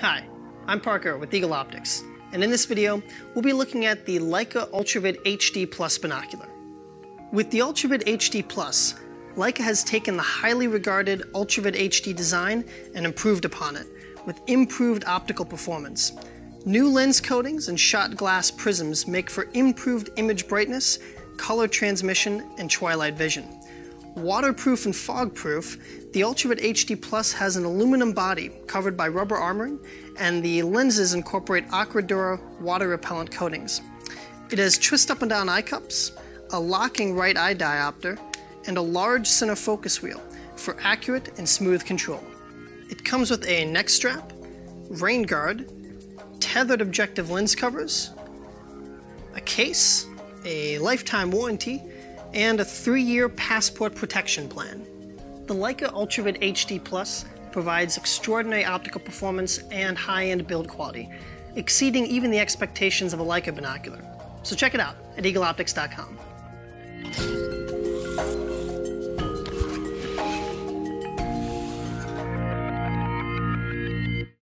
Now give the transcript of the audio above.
Hi, I'm Parker with Eagle Optics, and in this video, we'll be looking at the Leica Ultravid HD Plus binocular. With the Ultravid HD Plus, Leica has taken the highly regarded Ultravid HD design and improved upon it, with improved optical performance. New lens coatings and Schott glass prisms make for improved image brightness, color transmission, and twilight vision. Waterproof and fog-proof, the Ultravid HD Plus has an aluminum body covered by rubber armoring, and the lenses incorporate Aquadura water repellent coatings. It has twist up and down eye cups, a locking right eye diopter, and a large center focus wheel for accurate and smooth control. It comes with a neck strap, rain guard, tethered objective lens covers, a case, a lifetime warranty, and a three-year passport protection plan. The Leica Ultravid HD Plus provides extraordinary optical performance and high-end build quality, exceeding even the expectations of a Leica binocular. So check it out at eagleoptics.com.